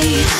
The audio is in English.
late.